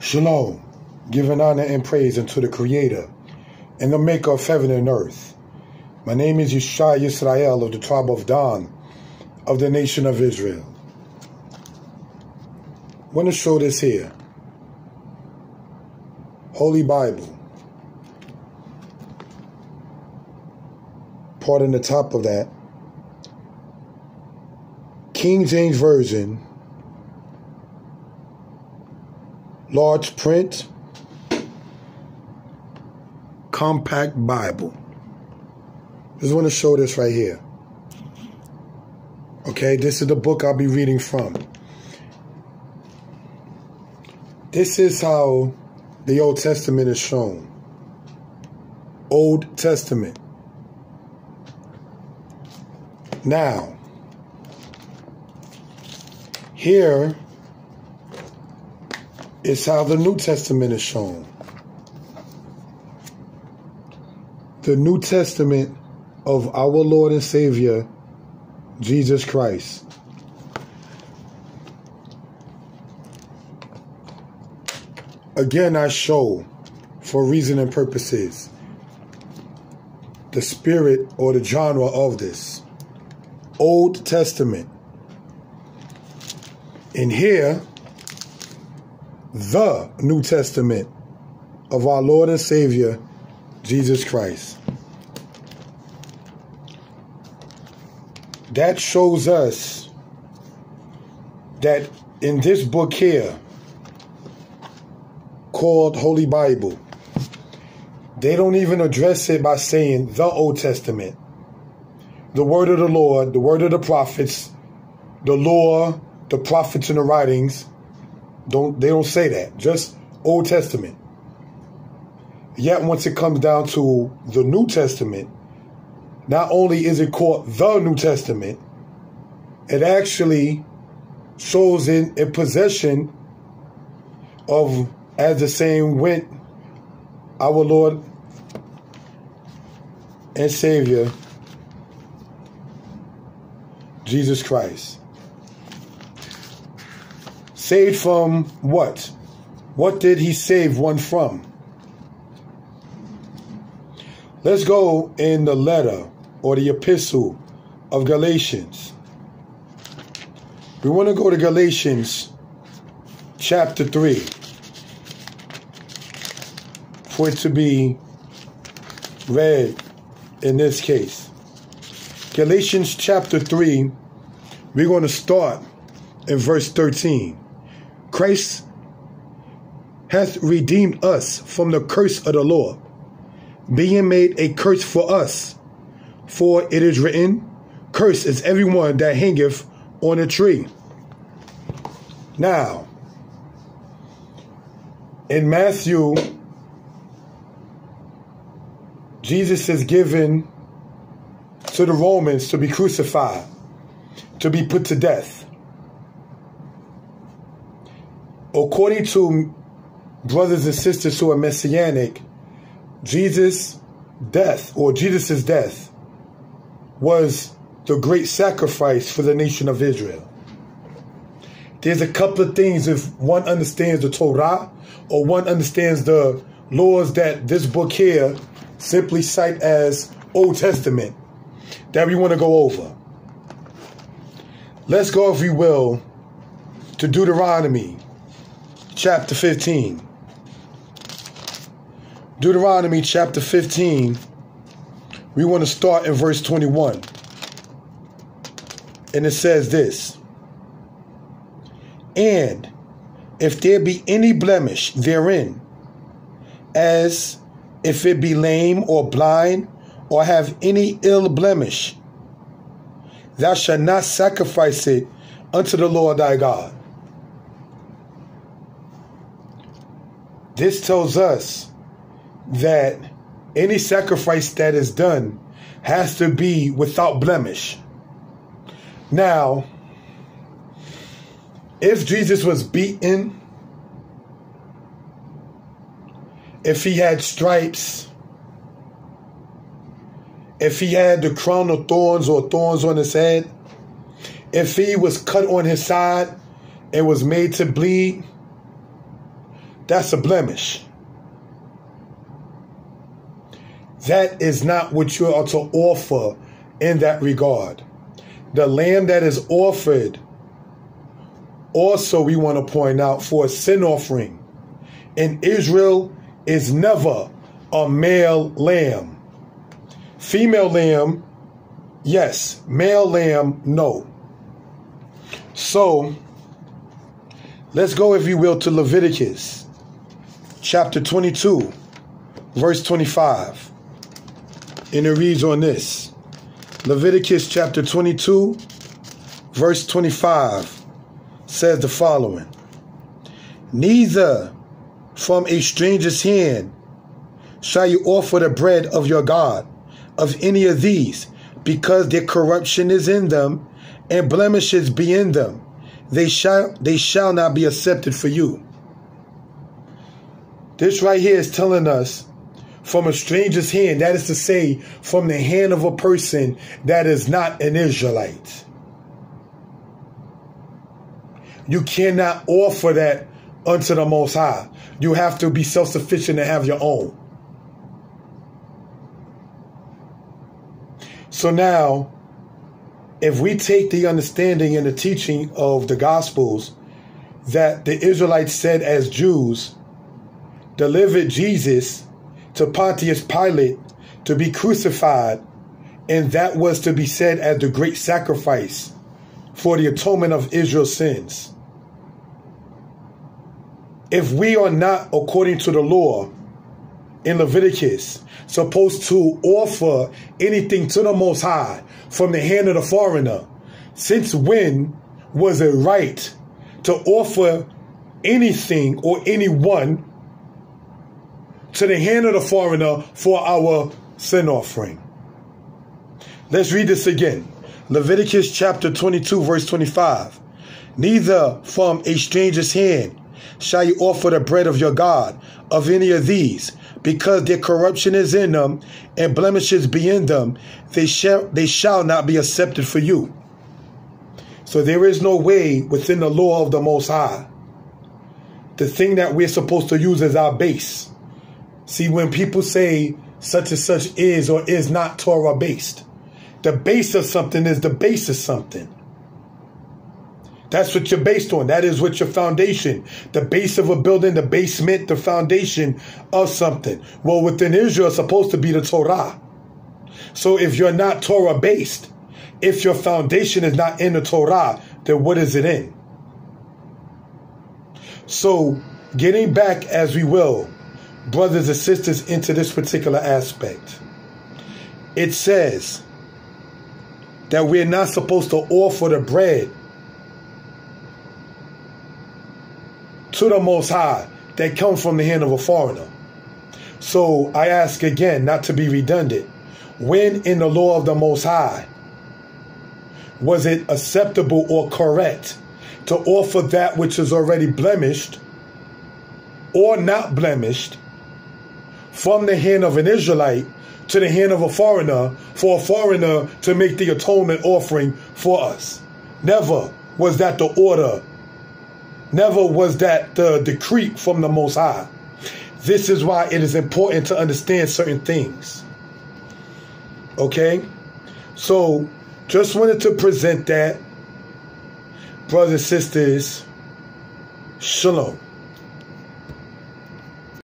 Shalom, giving honor and praise unto the Creator and the Maker of heaven and earth. My name is Yeshiah Yisrael of the tribe of Dan of the nation of Israel. I want to show this here. Holy Bible. Part in the top of that. King James Version large print, compact Bible. Just want to show this right here. Okay, this is the book I'll be reading from. This is how the Old Testament is shown. Old Testament. Now, here is how the New Testament is shown. The New Testament of our Lord and Savior, Jesus Christ. Again, I show, for reason and purposes, the spirit or the genre of this. Old Testament. In here, the New Testament of our Lord and Savior, Jesus Christ. That shows us that in this book here, called Holy Bible, they don't even address it by saying the Old Testament, the word of the Lord, the word of the prophets, the law, the prophets and the writings, don't they don't say that. Just Old Testament. Yet once it comes down to the New Testament, not only is it called the New Testament, it actually shows in, a possession of, as the same went, our Lord and Savior, Jesus Christ. Saved from what? What did he save one from? Let's go in the letter or the epistle of Galatians. We want to go to Galatians chapter 3 for it to be read in this case. Galatians chapter 3, we're going to start in verse 13. Christ hath redeemed us from the curse of the law, being made a curse for us. For it is written, Cursed is everyone that hangeth on a tree. Now, in Matthew, Jesus is given to the Romans to be crucified, to be put to death according to brothers and sisters who are messianic, Jesus' death or Jesus' death was the great sacrifice for the nation of Israel. There's a couple of things if one understands the Torah or one understands the laws that this book here simply cite as Old Testament that we want to go over. Let's go, if we will, to Deuteronomy chapter 15. Deuteronomy chapter 15, we want to start in verse 21. And it says this And if there be any blemish therein, as if it be lame or blind or have any ill blemish, thou shalt not sacrifice it unto the Lord thy God. This tells us that any sacrifice that is done has to be without blemish. Now, if Jesus was beaten, if he had stripes, if he had the crown of thorns or thorns on his head, if he was cut on his side and was made to bleed, that's a blemish. That is not what you are to offer in that regard. The lamb that is offered, also, we want to point out for a sin offering in Israel is never a male lamb. Female lamb, yes. Male lamb, no. So, let's go, if you will, to Leviticus chapter 22, verse 25. And it reads on this Leviticus chapter 22, verse 25 says the following Neither from a stranger's hand shall you offer the bread of your God of any of these, because their corruption is in them, and blemishes be in them. They shall they shall not be accepted for you. This right here is telling us from a stranger's hand, that is to say, from the hand of a person that is not an Israelite. You cannot offer that unto the Most High. You have to be self sufficient and have your own. So now, if we take the understanding and the teaching of the Gospels that the Israelites said as Jews, delivered Jesus to Pontius Pilate to be crucified, and that was to be said as the great sacrifice for the atonement of Israel's sins. If we are not, according to the law in Leviticus, supposed to offer anything to the Most High from the hand of the foreigner, since when was it right to offer anything or anyone to the hand of the foreigner for our sin offering? Let's read this again. Leviticus chapter 22, verse 25. Neither from a stranger's hand shall you offer the bread of your God of any of these, because their corruption is in them and blemishes be in them, they shall they shall not be accepted for you. So there is no way within the law of the Most High. The thing that we're supposed to use as our base. See, when people say such and such is or is not Torah based, the base of something is the base of something. That's what you're based on. That is what your foundation, the base of a building, the basement, the foundation of something. Well, within Israel, it's supposed to be the Torah. So if you're not Torah based, if your foundation is not in the Torah, then what is it in? So, getting back as we will, brothers and sisters, into this particular aspect, it says that we're not supposed to offer the bread to the Most High that come from the hand of a foreigner. So I ask again, not to be redundant, when in the law of the Most High was it acceptable or correct to offer that which is already blemished or not blemished from the hand of an Israelite to the hand of a foreigner for a foreigner to make the atonement offering for us? Never was that the order Never was that the decree from the Most High. This is why it is important to understand certain things. Okay? So, just wanted to present that. Brothers and sisters, shalom.